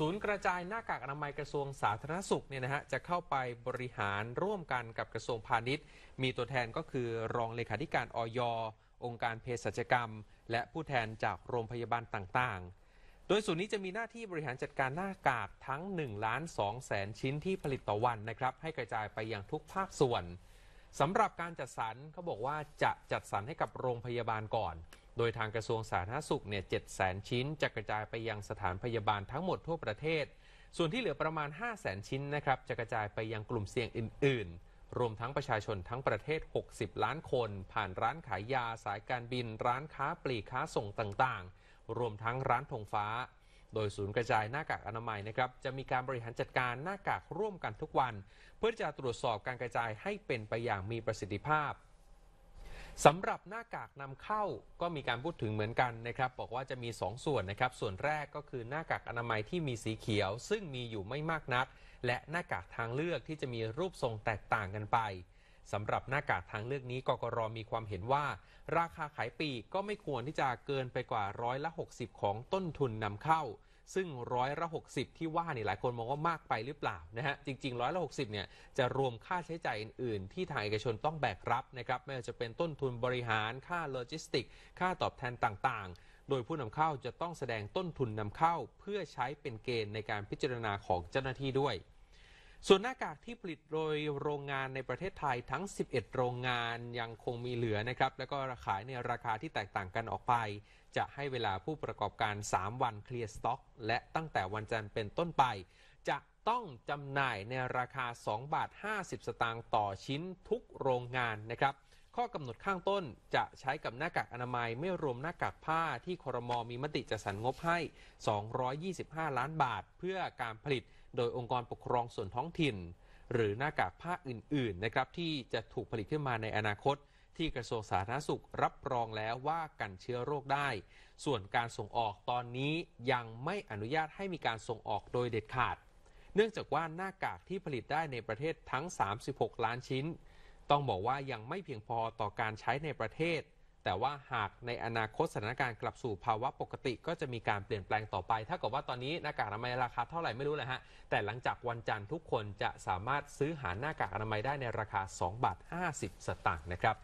ศูนย์กระจายหน้ากากอนามัยกระทรวงสาธารณสุขเนี่ยนะฮะจะเข้าไปบริหารร่วมกันกับกระทรวงพาณิชย์ มีตัวแทนก็คือรองเลขาธิการออยองค์การเภสัชกรรม และผู้แทนจากโรงพยาบาลต่างๆ โดยศูนย์นี้จะมีหน้าที่บริหารจัดการหน้ากากทั้ง1ล้าน2แสนชิ้นที่ผลิตต่อวันนะครับให้กระจายไปยังทุกภาคส่วนสำหรับการจัดสรรเขาบอกว่าจะจัดสรรให้กับโรงพยาบาลก่อน โดยทางกระทรวงสาธารณสุขเนี่ย7แสนชิ้นจะกระจายไปยังสถานพยาบาลทั้งหมดทั่วประเทศ ส่วนที่เหลือประมาณ 5 0 0แสนชิ้นนะครับจะกระจายไปยังกลุ่มเสี่ยงอื่น ๆ รวมทั้งประชาชนทั้งประเทศ 60 ล้านคน ผ่านร้านขายยาสายการบิน ร้านค้าปลีกค้าส่งต่างๆ รวมทั้งร้านธงฟ้า โดยศูนย์กระจายหน้ากากอนามัยนะครับจะมีการบริหารจัดการหน้ากากร่วมกันทุกวัน เพื่อจะตรวจสอบการกระจายให้เป็นไปอย่างมีประสิทธิภาพ สำหรับหน้ากากนำเข้าก็มีการพูดถึงเหมือนกันนะครับ บอกว่าจะมี 2 ส่วนนะครับ ส่วนแรกก็คือหน้ากากอนามัยที่มีสีเขียว ซึ่งมีอยู่ไม่มากนัก และหน้ากากทางเลือกที่จะมีรูปทรงแตกต่างกันไปสำหรับหน้ากากทางเลือกนี้กกรมีความเห็นว่า ราคาขายปีกก็ไม่ควรที่จะเกินไปกว่าร้อยละ 60 ของต้นทุนนำเข้า ซึ่งร้อยละ60ที่ว่านี่หลายคนมองว่ามากไปหรือเปล่านะฮะจริงๆร้อยละ60เนี่ยจะรวมค่าใช้จ่ายอื่น ๆ ที่ทางเอกชนต้องแบกรับนะครับไม่ว่าจะเป็นต้นทุนบริหารค่าโลจิสติก ค่าตอบแทนต่างๆ โดยผู้นำเข้าจะต้องแสดงต้นทุนนำเข้า เพื่อใช้เป็นเกณฑ์ในการพิจารณาของเจ้าหน้าที่ด้วย ส่วนหน้ากากที่ผลิตโดยโรงงานในประเทศไทยทั้ง 11 โรงงานยังคงมีเหลือนะครับ แล้วก็ขายในราคาที่แตกต่างกันออกไป จะให้เวลาผู้ประกอบการ 3 วันเคลียร์สต็อก และตั้งแต่วันจันทร์เป็นต้นไป จะต้องจำหน่ายในราคา 2 บาท 50 สตางค์ต่อชิ้นทุกโรงงานนะครับ ข้อกำหนดข้างต้นจะใช้กับหน้ากากอนามัยไม่รวมหน้ากากผ้าที่ครมมีมติจะสรรงบให้ 225 ล้านบาท เพื่อการผลิต โดยองค์กรปกครองส่วนท้องถิ่น หรือหน้ากากผ้าอื่นๆนะครับที่จะถูกผลิตขึ้นมาในอนาคต ที่กระทรวงสาธารณสุขรับรองแล้วว่ากันเชื้อโรคได้ ส่วนการส่งออกตอนนี้ยังไม่อนุญาตให้มีการส่งออกโดยเด็ดขาด เนื่องจากว่าหน้ากากที่ผลิตได้ในประเทศทั้ง 36 ล้านชิ้น ต้องบอกว่ายังไม่เพียงพอต่อการใช้ในประเทศ แต่ว่าหากในอนาคตสถานการณ์กลับสู่ภาวะปกติ ก็จะมีการเปลี่ยนแปลงต่อไป ถ้ากับว่าตอนนี้หน้ากากอนามัยราคาเท่าไหร่ไม่รู้เลยฮะ แต่หลังจากวันจันทร์ทุกคนจะสามารถซื้อหาหน้ากากอนามัยได้ในราคา 2 บาท 50 สตางค์นะครับ